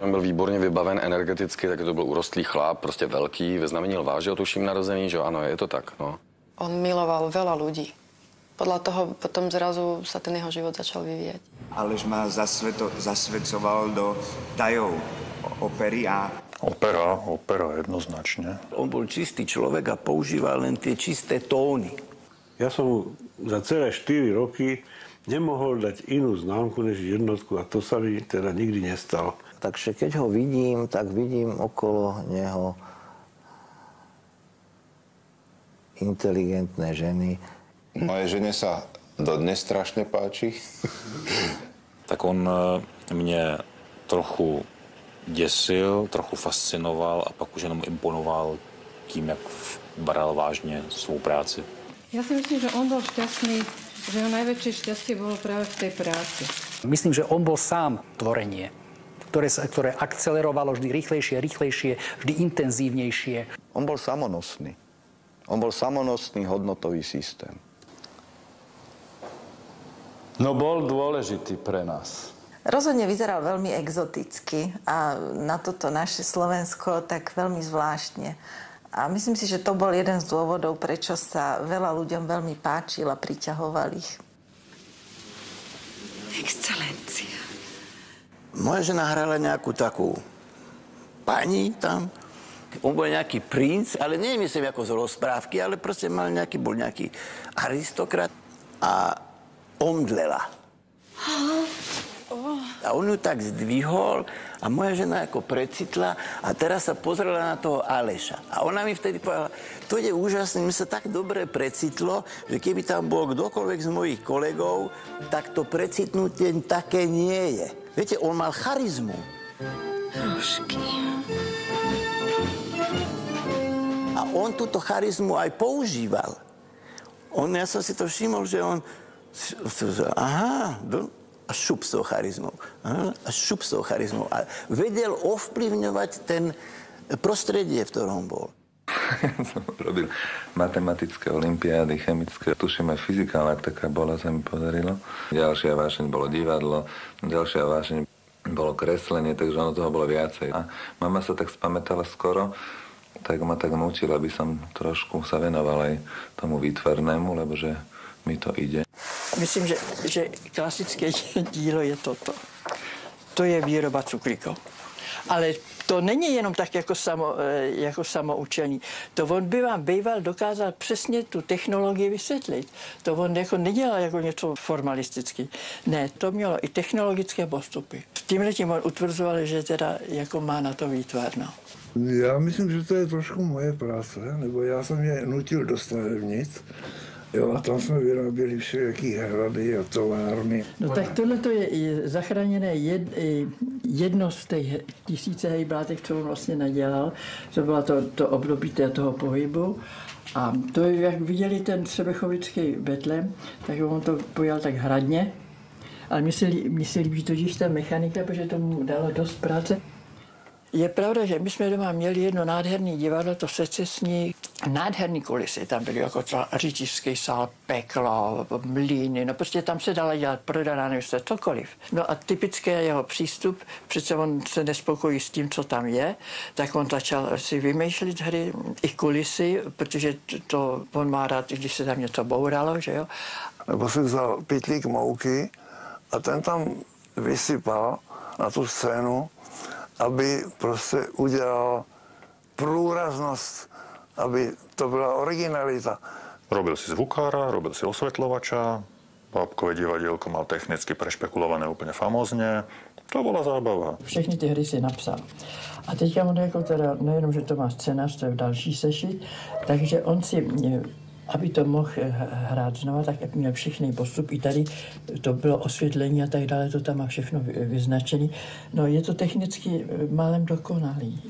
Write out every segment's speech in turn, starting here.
On byl výborně vybaven energeticky, tak to byl urostlý chlap, prostě velký, vyznamenil vážil, tuším narozený, že ano, je to tak, no. On miloval veľa ľudí. Podľa toho potom zrazu sa ten jeho život začal vyvíjať. Alež ma zasveto, zasvedcoval do tajov opery a Opera, opera jednoznačne. On bol čistý človek a používal len tie čisté tóny. Ja som za celé 4 roky nemohol dať inú známku než jednotku a to sa mi teda nikdy nestalo. Takže keď ho vidím, tak vidím okolo neho inteligentné ženy. Moje žene sa dodnes strašne páči. Tak on e, mne trochu děsil, trochu fascinoval a pak už jenom imponoval tím, jak bral vážně svou práci. Ja si myslím, že on bol šťastný, že jeho najväčšie šťastie bolo práve v tej práci. Myslím, že on bol sám tvorenie, ktoré, sa, ktoré akcelerovalo vždy rýchlejšie, rýchlejšie, vždy intenzívnejšie. On bol samonosný. On bol samonosný hodnotový systém. No bol dôležitý pre nás. Rozhodne vyzeral veľmi exoticky a na toto naše Slovensko tak veľmi zvláštne. A myslím si, že to bol jeden z dôvodov, prečo sa veľa ľuďom veľmi páčil a priťahoval ich. Excelencia. Moja žena hrala nejakú takú pani tam. On bol nejaký princ, ale nie myslím ako z rozprávky, ale proste mal nejaký, bol nejaký aristokrat a omdlela. A on ju tak zdvihol a moja žena ako precitla a teraz sa pozrela na toho Aleša. A ona mi vtedy povedala, to je úžasné, mi sa tak dobre precitlo, že keby tam bol kdokoľvek z mojich kolegov, tak to precitnutie také nie je. Viete, on mal charizmu. Rušky. A on túto charizmu aj používal. On, ja som si to všimol, že on... Aha, do, a šup s tou charizmou. A šup s tou charizmou. A vedel ovplyvňovať ten prostredie, v ktorom bol. som robil matematické olimpiády, chemické, tuším aj fyzikálna, taká bola, sa mi podarilo. Ďalšia vášeň bolo divadlo, ďalšia vášeň bolo kreslenie, takže ono toho bolo viacej. A mama sa tak spamätala skoro, tak ma tak nutila, aby som trošku sa venoval aj tomu výtvarnému, lebo že mi to ide. Myslím, že, že klasické dílo je toto. To je výroba cukríkov. Ale to není jenom tak jako, samo, jako samoučení. To on by vám býval dokázal přesně tu technologii vysvětlit. To on jako nedělal jako něco formalisticky. Ne, to mělo i technologické postupy. S tímhle tím on utvrzoval, že teda jako má na to výtvarno. Já myslím, že to je trošku moje práce, nebo já jsem je nutil do stavebnic. Jo, a tam jsme vyráběli všelijaký hrady a továrny. No tak tohle to je, je zachráněné jed, jedno z těch tisíce hejblátek, co on vlastně nadělal. To bylo to, to období toho pohybu. A to, jak viděli ten sebechovický Betlem, tak on to pojal tak hradně. Ale mně se, mně se líbí totiž ta mechanika, protože tomu dalo dost práce. Je pravda, že my jsme doma měli jedno nádherné divadlo, to secesní, nádherný kulisy. Tam byly jako třeba řidičský sál, peklo, mlíny, no prostě tam se dala dělat prodaná nevíce, cokoliv. No a typický jeho přístup, přece on se nespokojí s tím, co tam je, tak on začal si vymýšlet hry, i kulisy, protože to on má rád, když se tam něco bouralo, že jo. Nebo si vzal pytlík mouky a ten tam vysypal na tu scénu aby prostě udělal průraznost, aby to byla originalita. Robil si zvukára, robil si osvetľovača, Bábkové divadielko mal technicky prešpekulované úplne famózne. To bola zábava. Všechny ty hry si napsal. A teďka on jako teda, nejenom, že to má scénář, to je další sešit, takže on si aby to mohl hrát znova, tak měl všechny postupy. Tady to bylo osvětlení a tak dále, to tam má všechno vyznačené. No je to technicky málem dokonalý,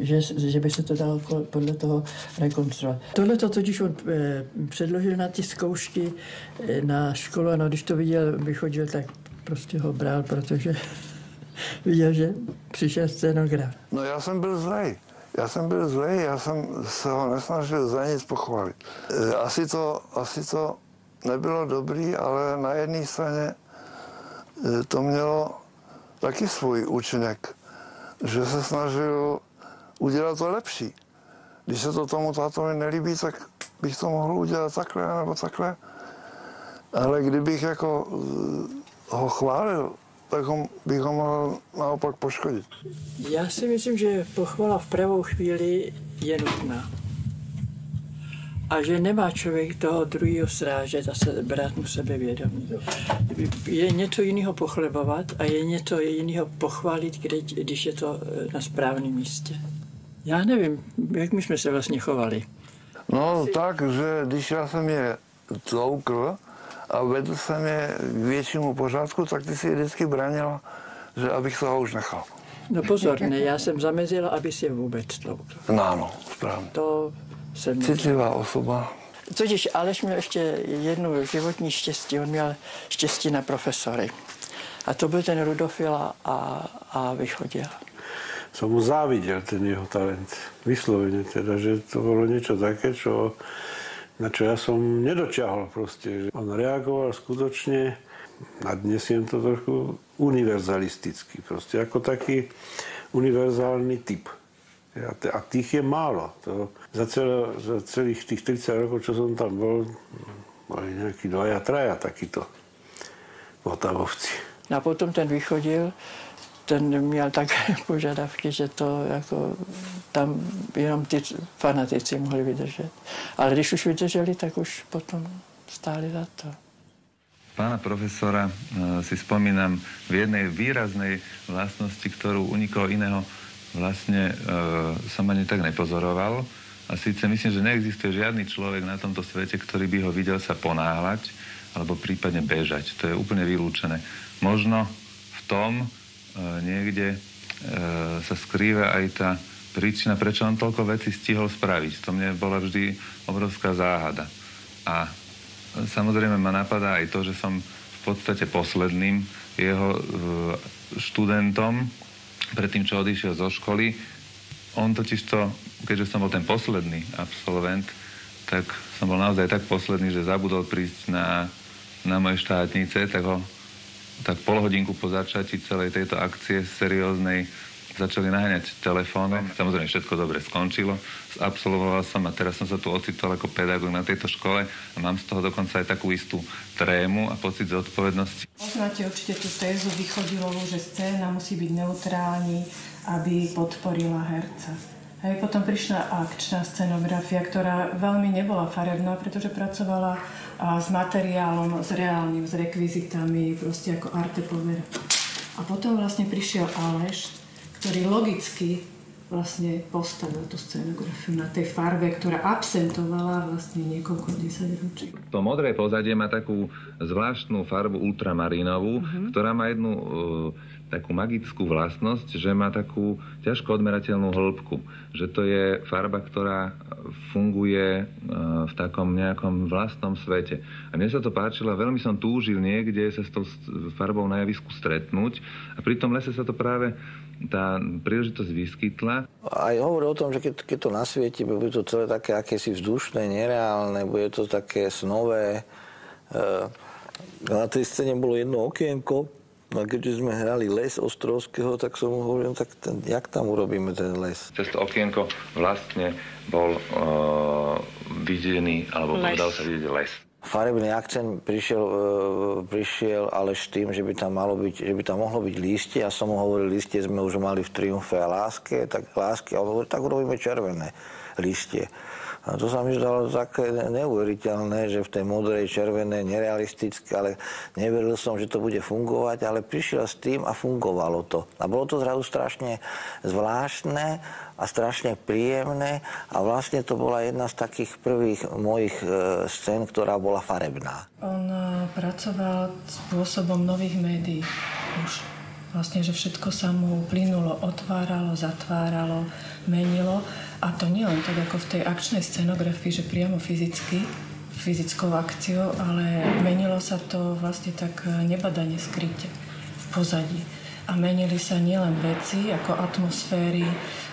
že, že by se to dalo podle toho rekonstruovat. Tohle to totiž on eh, předložil na ty zkoušky eh, na školu a no, když to viděl, vychodil, tak prostě ho bral, protože viděl, že přišel scénograf. No já jsem byl zlej. Já jsem byl zlej, já jsem se ho nesnažil za nic pochválit. E, asi to, asi to nebylo dobrý, ale na jedné straně e, to mělo taky svůj účinek, že se snažil udělat to lepší. Když se to tomu tátovi nelíbí, tak bych to mohl udělat takhle nebo takhle. Ale kdybych jako e, ho chválil, tak ho, bych ho mohl naopak poškodit. Já si myslím, že pochvala v pravou chvíli je nutná. A že nemá člověk toho druhého srážet a se brát mu sebevědomí. Je něco jiného pochlebovat a je něco jiného pochválit, když je to e, na správném místě. Já nevím, jak my jsme se vlastně chovali. No tak, že když já jsem je tloukl, a vedl jsem je k většímu pořádku, tak ty si vždycky bránila, že abych toho už nechal. No pozor, ne, já jsem zamezila, aby si je vůbec tloukl. No ano, správně. To jsem... Citlivá osoba. Totiž Aleš měl ještě jednu životní štěstí, on měl štěstí na profesory. A to byl ten Rudofila a, a Vychodil. Som mu závidel, ten jeho talent. Vyslovene teda, že to bolo niečo také, čo na čo ja som nedočiahol proste. On reagoval skutočne, nadnesiem to trošku, univerzalisticky. Proste ako taký univerzálny typ. A tých je málo. To za, celé, za celých tých 30 rokov, čo som tam bol, boli nejakí dvaja, traja takíto votavovci. A potom ten vychodil ten měl také požadavky, že to jako tam jenom ty fanatici mohli vydržet. Ale když už vydrželi, tak už potom stáli za to. Pána profesora e, si spomínam v jednej výraznej vlastnosti, ktorú u nikoho iného vlastne e, som ani tak nepozoroval. A síce myslím, že neexistuje žiadny človek na tomto svete, ktorý by ho videl sa ponáhľať alebo prípadne bežať. To je úplne vylúčené. Možno v tom, niekde e, sa skrýva aj tá príčina, prečo on toľko vecí stihol spraviť. To mne bola vždy obrovská záhada. A samozrejme ma napadá aj to, že som v podstate posledným jeho e, študentom, pred tým, čo odišiel zo školy. On totiž to, keďže som bol ten posledný absolvent, tak som bol naozaj tak posledný, že zabudol prísť na, na moje štátnice, tak ho tak pol hodinku po začatí celej tejto akcie serióznej začali naháňať telefónom. Samozrejme, všetko dobre skončilo. Absolvoval som a teraz som sa tu ocitol ako pedagóg na tejto škole a mám z toho dokonca aj takú istú trému a pocit zodpovednosti. Poznáte určite tú tézu Vychodilovú, že scéna musí byť neutrálny, aby podporila herca. Hej, potom prišla akčná scenografia, ktorá veľmi nebola farebná, pretože pracovala s materiálom, s reálnym, s rekvizitami, proste ako arte povera. A potom vlastne prišiel Aleš, ktorý logicky vlastne postavil tú scenografiu na tej farbe, ktorá absentovala vlastne niekoľko desaťročí. To modré pozadie má takú zvláštnu farbu ultramarínovú, uh-huh. ktorá má jednu uh, takú magickú vlastnosť, že má takú ťažko odmerateľnú hĺbku. Že to je farba, ktorá funguje e, v takom nejakom vlastnom svete. A mne sa to páčilo, veľmi som túžil niekde sa s tou farbou na javisku stretnúť a pri tom lese sa to práve tá príležitosť vyskytla. Aj hovorí o tom, že keď, keď to nasvieti, bude to celé také akési vzdušné, nereálne, bude to také snové. E, na tej scéne bolo jedno okienko, a keďže sme hrali les Ostrovského, tak som mu hovoril, no tak ten, jak tam urobíme ten les? Cez to okienko vlastne bol uh, videný, alebo les. povedal sa vidieť les. Farebný akcent prišiel, uh, prišiel ale s tým, že by tam malo byť, že by tam mohlo byť lístie. Ja som mu hovoril, lístie sme už mali v Triumfe a láske, tak láske, a on hovoril, tak urobíme červené lístie. A to sa mi zdalo také neuveriteľné, že v tej modrej, červenej, nerealistické, ale neveril som, že to bude fungovať, ale prišiel s tým a fungovalo to. A bolo to zrazu strašne zvláštne a strašne príjemné a vlastne to bola jedna z takých prvých mojich e, scén, ktorá bola farebná. On e, pracoval spôsobom nových médií už. Vlastne, že všetko sa mu plynulo, otváralo, zatváralo, menilo. A to nie len tak ako v tej akčnej scenografii, že priamo fyzicky, fyzickou akciou, ale menilo sa to vlastne tak nebadane skryte v pozadí. a menili sa nielen veci ako atmosféry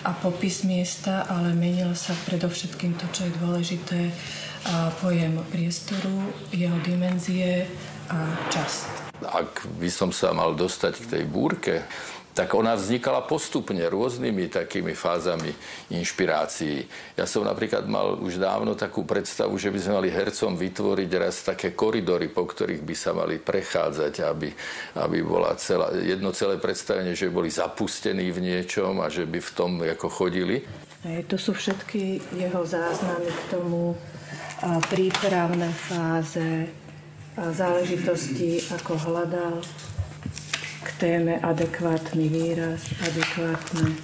a popis miesta, ale menilo sa predovšetkým to, čo je dôležité, a pojem priestoru, jeho dimenzie a čas. Ak by som sa mal dostať k tej búrke, tak ona vznikala postupne rôznymi takými fázami inšpirácií. Ja som napríklad mal už dávno takú predstavu, že by sme mali hercom vytvoriť raz také koridory, po ktorých by sa mali prechádzať, aby, aby bola celá, jedno celé predstavenie, že boli zapustení v niečom a že by v tom ako chodili. To sú všetky jeho záznamy k tomu prípravné fáze záležitosti, ako hľadal k téme adekvátny výraz, adekvátne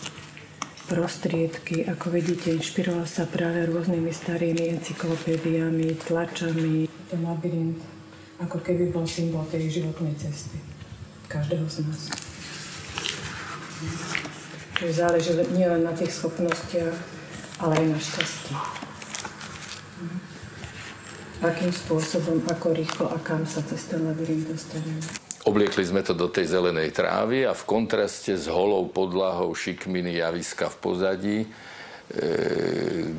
prostriedky. Ako vidíte, inšpiroval sa práve rôznymi starými encyklopédiami, tlačami. Ten labyrint ako keby bol symbol tej životnej cesty každého z nás. Čiže záleží nielen na tých schopnostiach, ale aj na šťastí. Akým spôsobom, ako rýchlo a kam sa cez ten labyrint dostaneme. Obliekli sme to do tej zelenej trávy a v kontraste s holou podlahou šikminy javiska v pozadí, e,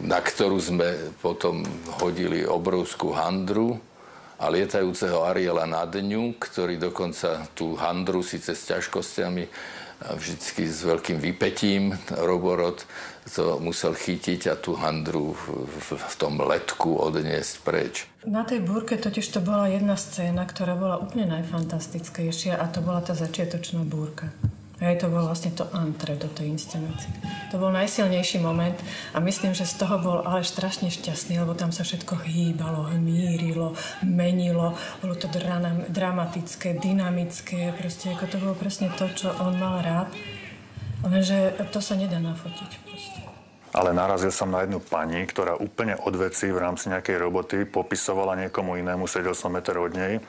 na ktorú sme potom hodili obrovskú handru a lietajúceho Ariela na dňu, ktorý dokonca tú handru síce s ťažkosťami vždycky s veľkým vypetím roborod to musel chytiť a tú handru v, v, tom letku odniesť preč. Na tej búrke totiž to bola jedna scéna, ktorá bola úplne najfantastickejšia a to bola tá začiatočná búrka. Hej, to bolo vlastne to antre do tej inscenácie. To bol najsilnejší moment a myslím, že z toho bol ale strašne šťastný, lebo tam sa všetko hýbalo, hmírilo, menilo, bolo to dra- dramatické, dynamické, proste ako to bolo presne to, čo on mal rád. Lenže to sa nedá nafotiť. Proste. Ale narazil som na jednu pani, ktorá úplne od veci v rámci nejakej roboty popisovala niekomu inému, sedel som meter od nej,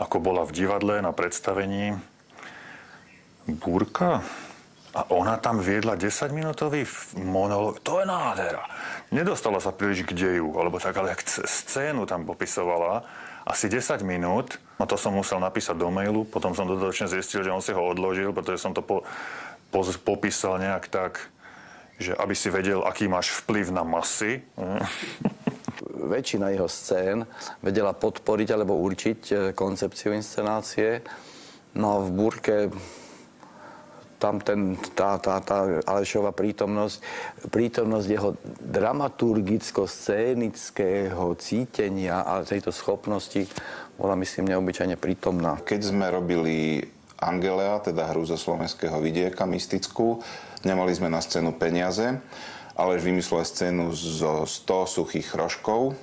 ako bola v divadle na predstavení búrka a ona tam viedla 10-minútový monológ. To je nádhera. Nedostala sa príliš k deju, alebo tak, ale scénu tam popisovala asi 10 minút. No to som musel napísať do mailu, potom som dodatočne zistil, že on si ho odložil, pretože som to po, po, popísal nejak tak, že aby si vedel, aký máš vplyv na masy. Väčšina jeho scén vedela podporiť alebo určiť e, koncepciu inscenácie. No a v búrke tam ten, tá, tá, tá Alešova prítomnosť, prítomnosť jeho dramaturgicko-scénického cítenia a tejto schopnosti bola, myslím, neobyčajne prítomná. Keď sme robili Angelea, teda hru zo slovenského vidieka, mystickú, nemali sme na scénu peniaze, ale vymyslel scénu zo 100 suchých chroškov,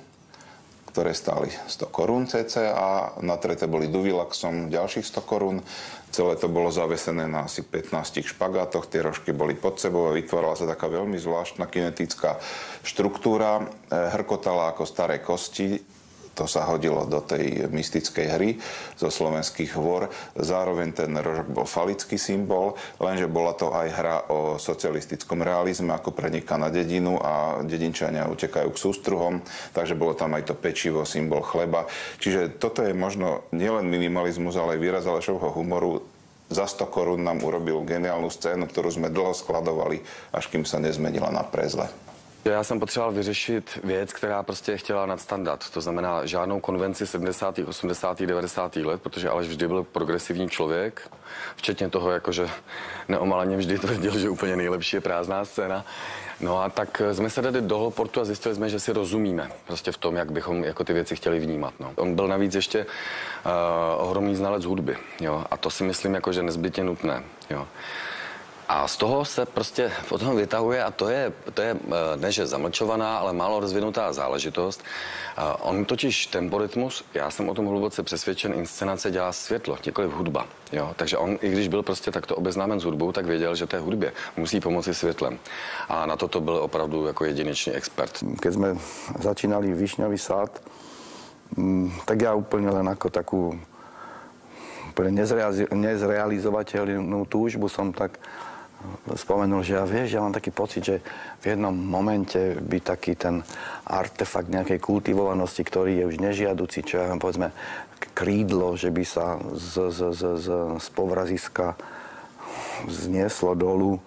ktoré stáli 100 korún cc a natrete boli duvilaxom ďalších 100 korún. Celé to bolo zavesené na asi 15 špagátoch, tie rožky boli pod sebou a vytvárala sa taká veľmi zvláštna kinetická štruktúra. E, hrkotala ako staré kosti, to sa hodilo do tej mystickej hry zo slovenských hôr. Zároveň ten rožok bol falický symbol, lenže bola to aj hra o socialistickom realizme, ako preniká na dedinu a dedinčania utekajú k sústruhom, takže bolo tam aj to pečivo, symbol chleba. Čiže toto je možno nielen minimalizmus, ale aj výraz Alešovho humoru za 100 korún nám urobil geniálnu scénu, ktorú sme dlho skladovali, až kým sa nezmenila na prezle. Já jsem potřeboval vyřešit věc, která prostě chtěla nadstandard. To znamená žádnou konvenci 70., 80., 90. let, protože Aleš vždy byl progresivní člověk, včetně toho, jakože neomaleně vždy tvrdil, že úplně nejlepší je prázdná scéna. No a tak jsme se dali do Holportu a zjistili jsme, že si rozumíme prostě v tom, jak bychom jako ty věci chtěli vnímat. No. On byl navíc ještě uh, ohromný znalec hudby, jo, a to si myslím jako, že nezbytně nutné, jo. A z toho se prostě potom vytahuje, a to je, to je eh, ne že zamlčovaná, ale málo rozvinutá záležitost. Eh, on totiž temporitmus, já jsem o tom hluboce přesvědčen, inscenace dělá světlo, nikoliv hudba. Jo? Takže on, i když byl prostě takto obeznámen s hudbou, tak věděl, že té hudbě musí pomoci světlem. A na toto byl opravdu jako jedinečný expert. Keď jsme začínali Višňový sad, mm, tak já úplně len jako úplne nezrealizovateľnú túžbu som tak spomenul, že ja vieš, ja mám taký pocit, že v jednom momente by taký ten artefakt nejakej kultivovanosti, ktorý je už nežiaduci, čo ja povedzme krídlo, že by sa z, z, z, z, z povraziska znieslo dolu.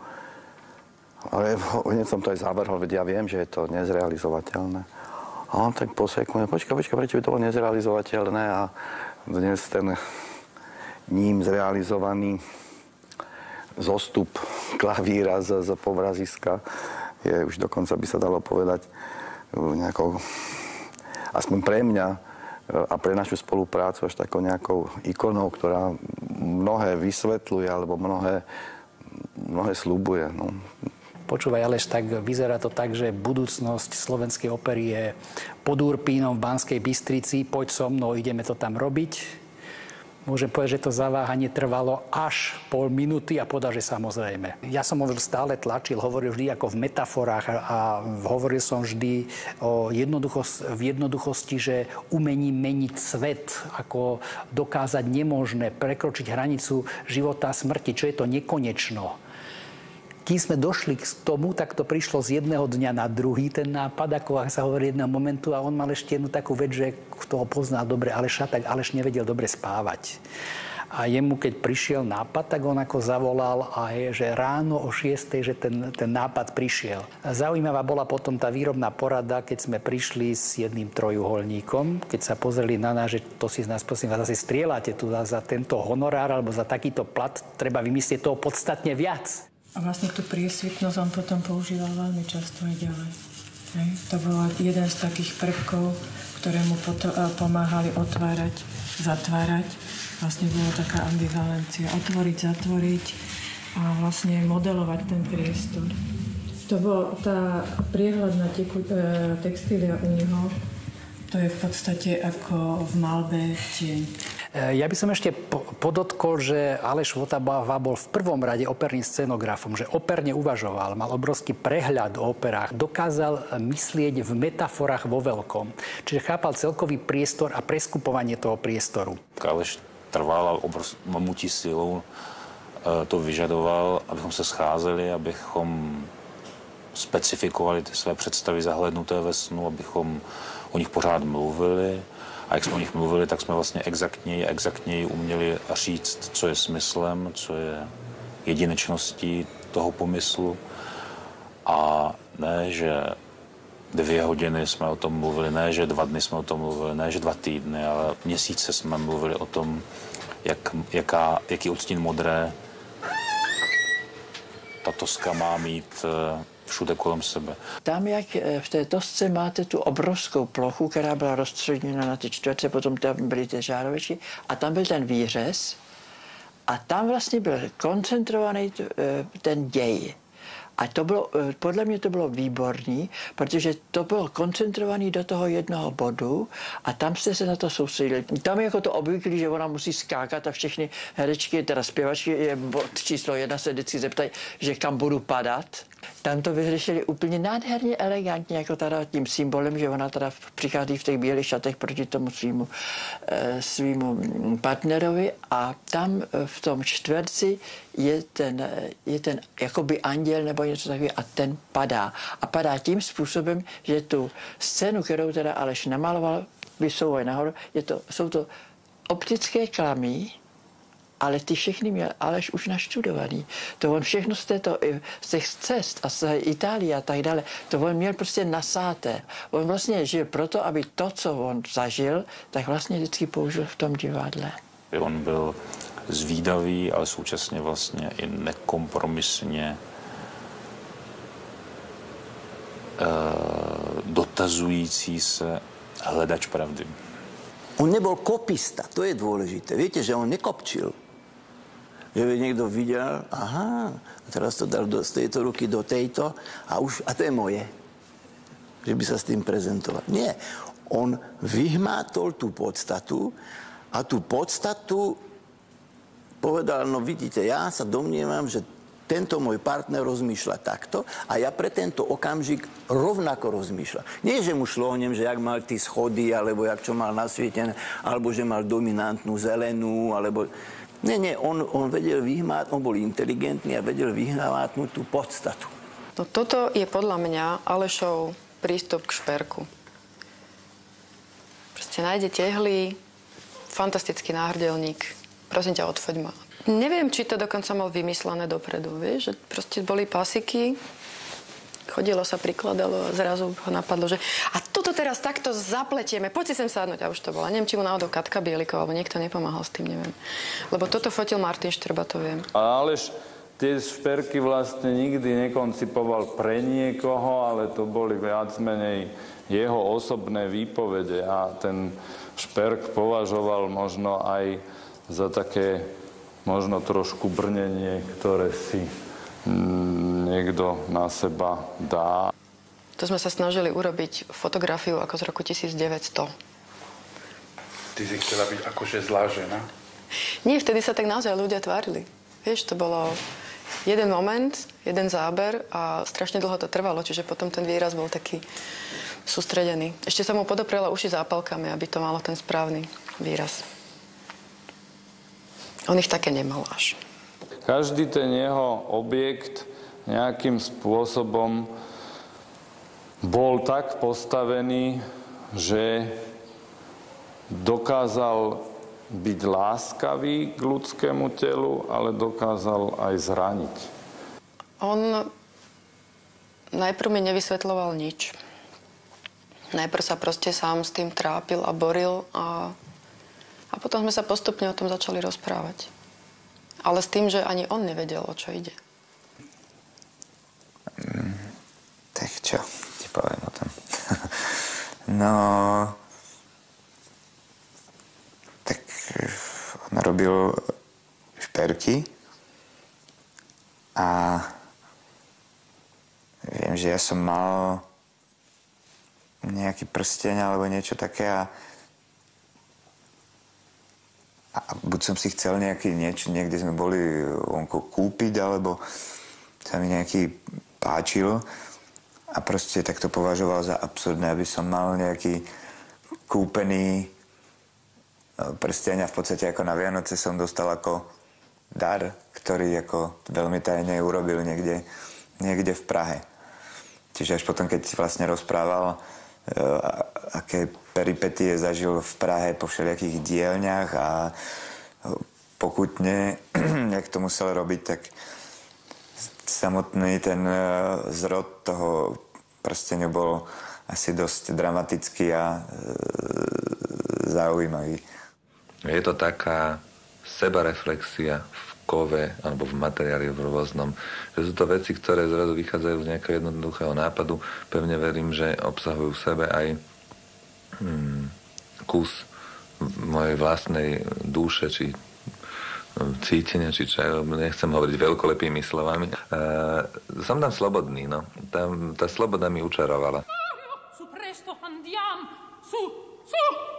Ale hneď som to aj zavrhol, veď ja viem, že je to nezrealizovateľné. A on tak posekuje, počka, počka, prečo by to bolo nezrealizovateľné a dnes ten ním zrealizovaný zostup klavíra z, z povraziska je už dokonca by sa dalo povedať nejakou, aspoň pre mňa a pre našu spoluprácu až takou nejakou ikonou, ktorá mnohé vysvetľuje alebo mnohé, mnohé slúbuje. No. Počúvaj, Aleš, tak vyzerá to tak, že budúcnosť slovenskej opery je pod Urpínom v Banskej Bystrici. Poď so mnou, ideme to tam robiť môžem povedať, že to zaváhanie trvalo až pol minúty a podá, že samozrejme. Ja som ho stále tlačil, hovoril vždy ako v metaforách a hovoril som vždy o jednoduchos- v jednoduchosti, že umení meniť svet, ako dokázať nemožné, prekročiť hranicu života a smrti, čo je to nekonečno kým sme došli k tomu, tak to prišlo z jedného dňa na druhý ten nápad, ako sa hovorí jedného momentu a on mal ešte jednu takú vec, že kto ho poznal dobre Aleša, tak Aleš nevedel dobre spávať. A jemu, keď prišiel nápad, tak on ako zavolal a je, že ráno o 6, že ten, ten nápad prišiel. Zaujímavá bola potom tá výrobná porada, keď sme prišli s jedným trojuholníkom, keď sa pozreli na nás, že to si z nás, prosím vás, zase strieľate tu za tento honorár alebo za takýto plat, treba vymyslieť toho podstatne viac. A vlastne tú priesvitnosť on potom používal veľmi často aj ďalej. Hej. To bol jeden z takých prvkov, ktoré mu potom, pomáhali otvárať, zatvárať. Vlastne bola taká ambivalencia. Otvoriť, zatvoriť a vlastne modelovať ten priestor. To bola tá priehľadná teku, e, textília u neho, to je v podstate ako v malbe tieň. E, ja by som ešte podotkol, že Aleš Votava bol v prvom rade operným scenografom, že operne uvažoval, mal obrovský prehľad o operách, dokázal myslieť v metaforách vo veľkom. Čiže chápal celkový priestor a preskupovanie toho priestoru. Aleš trval a mamutí silou e, to vyžadoval, abychom se scházeli, abychom specifikovali ty své představy zahlednuté ve snu, abychom o nich pořád mluvili. A jak jsme o nich mluvili, tak jsme vlastně exaktněji a exaktněji uměli říct, co je smyslem, co je jedinečností toho pomyslu. A ne, že dvě hodiny jsme o tom mluvili, ne, že dva dny jsme o tom mluvili, ne, že dva týdny, ale měsíce jsme mluvili o tom, jak, jaká, jaký odstín modré ta toska má mít eh, všude kolem sebe. Tam, jak eh, v té tosce máte tu obrovskou plochu, která byla rozstředněna na ty čtverce, potom tam byly ty žároviči a tam byl ten výřez a tam vlastně byl koncentrovaný eh, ten děj. A to bylo, eh, podle mě to bylo výborný, protože to bylo koncentrované do toho jednoho bodu a tam jste se na to soustředili. Tam je jako to obvyklý, že ona musí skákat a všechny herečky, teda zpěvačky, je bod číslo jedna, se vždycky zeptají, že kam budu padat. Tam to vyřešili úplně nádherně elegantně, jako teda tím symbolem, že ona teda přichází v těch bílých šatech proti tomu svýmu, e, svýmu partnerovi a tam eh, v tom čtverci je ten, je ten jakoby anděl nebo něco takového a ten padá. A padá tím způsobem, že tu scénu, kterou teda Aleš namaloval, vysouvají nahoru, je to, jsou to optické klamy, ale ty všechny měl Aleš už naštudovaný. To on všechno z, této, z těch cest a z Itálie a tak dále, to on měl prostě nasáté. On vlastně žil proto, aby to, co on zažil, tak vlastně vždycky použil v tom divadle. On byl zvídavý, ale současně vlastně i nekompromisně uh, dotazující se hledač pravdy. On nebol kopista, to je dôležité. Viete, že on nekopčil. Že by niekto videl, aha, teraz to dal do, z tejto ruky do tejto a už, a to je moje. Že by sa s tým prezentoval. Nie. On vyhmátol tú podstatu a tú podstatu povedal, no vidíte, ja sa domnievam, že tento môj partner rozmýšľa takto a ja pre tento okamžik rovnako rozmýšľam. Nie, že mu šlo o ňom, že jak mal tie schody, alebo jak čo mal nasvietené, alebo že mal dominantnú zelenú, alebo Nie, nie, on, on vedel vyhmať, on bol inteligentný a vedel vyhmať tú podstatu. No toto je podľa mňa Alešov prístup k šperku. Proste nájde tehly, fantastický náhrdelník. Prosím ťa, odfoď ma. Neviem, či to dokonca mal vymyslené dopredu, vieš, že proste boli pasiky, chodilo sa, prikladalo a zrazu ho napadlo, že a toto teraz takto zapletieme, poď si sem sadnúť. A už to bola. Neviem, či mu náhodou Katka Bieliková, alebo niekto nepomáhal s tým, neviem. Lebo toto fotil Martin Štrba, to viem. A Aleš tie šperky vlastne nikdy nekoncipoval pre niekoho, ale to boli viac menej jeho osobné výpovede a ten šperk považoval možno aj za také možno trošku brnenie, ktoré si mm, niekto na seba dá. To sme sa snažili urobiť fotografiu ako z roku 1900. Ty si chcela byť akože zlá žena? Nie, vtedy sa tak naozaj ľudia tvárili. Vieš, to bolo jeden moment, jeden záber a strašne dlho to trvalo, čiže potom ten výraz bol taký sústredený. Ešte som mu podoprela uši zápalkami, aby to malo ten správny výraz. On ich také nemal až. Každý ten jeho objekt nejakým spôsobom bol tak postavený, že dokázal byť láskavý k ľudskému telu, ale dokázal aj zraniť. On najprv mi nevysvetloval nič. Najprv sa proste sám s tým trápil a boril a, a potom sme sa postupne o tom začali rozprávať. Ale s tým, že ani on nevedel, o čo ide. Mm, tak čo ti poviem o tom? no... Tak on robil šperky a viem, že ja som mal nejaký prsteň alebo niečo také a, a buď som si chcel nejaký niečo, niekde sme boli onko kúpiť, alebo sa mi nejaký páčil a proste tak to považoval za absurdné, aby som mal nejaký kúpený e, prsteň a v podstate ako na Vianoce som dostal ako dar, ktorý ako veľmi tajne urobil niekde, niekde v Prahe. Čiže až potom, keď vlastne rozprával Eh, aké peripetie zažil v Prahe po všelijakých dielňach a pokutne, jak to musel robiť, tak samotný ten eh, zrod toho prstenia bol asi dosť dramatický a eh, zaujímavý. Je to taká sebareflexia v kove alebo v materiáli v rôznom. Že sú to veci, ktoré zrazu vychádzajú z nejakého jednoduchého nápadu. Pevne verím, že obsahujú v sebe aj hmm, kus mojej vlastnej duše, či cítenia, či čo, nechcem hovoriť veľkolepými slovami. Uh, som tam slobodný, no. Tam, tá sloboda mi učarovala. Su presto andiam! Su, su!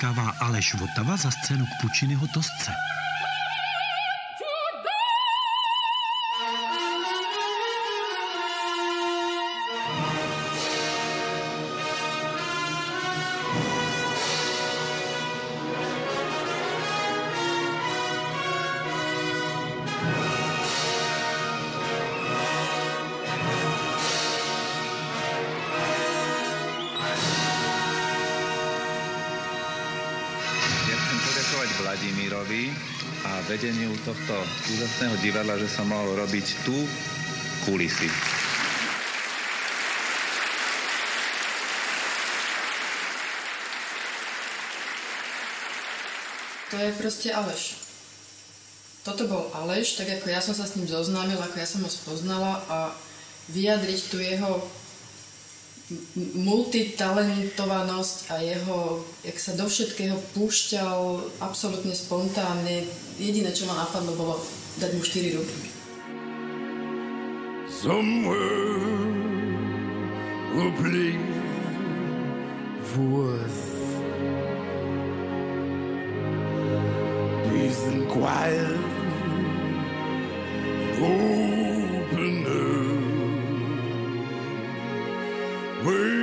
Získává Aleš Votava za scénu k Pučinyho Tosce. Vedeniu tohto úžasného divadla, že som mohol robiť tu kulisy. To je proste Aleš. Toto bol Aleš, tak ako ja som sa s ním zoznámila, ako ja som ho spoznala a vyjadriť tu jeho multitalentovanosť a jeho, jak sa do všetkého púšťal absolútne spontánne. Jediné, čo ma napadlo, bolo dať mu 4 ruky. Somewhere a place for us Peace We